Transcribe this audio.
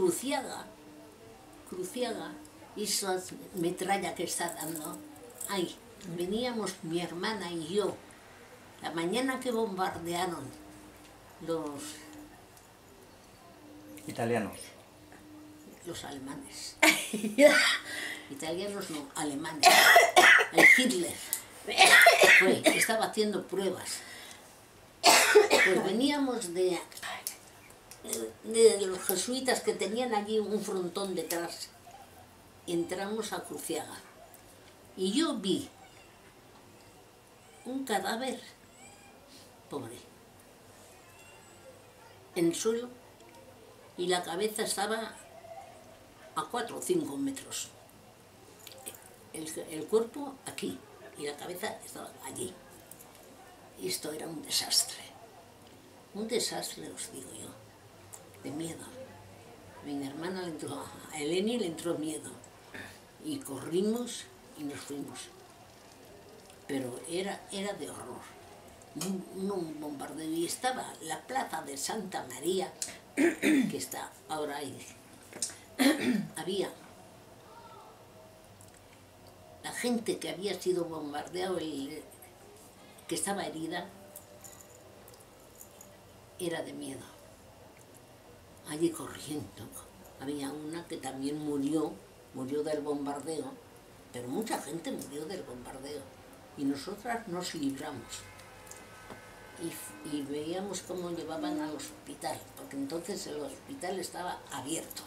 Cruciaga, Cruciaga, esa metralla que está dando, ay, veníamos mi hermana y yo, la mañana que bombardearon los, Italianos. los alemanes, italianos no, alemanes, el Hitler, fue, estaba haciendo pruebas. Pues veníamos de, de los jesuitas que tenían allí un frontón detrás. Entramos a Cruciaga. Y yo vi un cadáver, pobre, en el suelo, y la cabeza estaba a 4 o 5 metros. El, el cuerpo aquí, y la cabeza estaba allí. Y esto era un desastre. Un desastre, os digo yo, de miedo. Mi hermana le entró, a Eleni le entró miedo. Y corrimos y nos fuimos. Pero era, era de horror. Un, bombardeo. Y estaba la plaza de Santa María, que está ahora ahí. Había la gente que había sido bombardeado, el, que estaba herida, era de miedo. Allí corriendo. Había una que también murió, murió del bombardeo, pero mucha gente murió del bombardeo. Y nosotras nos libramos. Y, y veíamos cómo llevaban al hospital, porque entonces el hospital estaba abierto.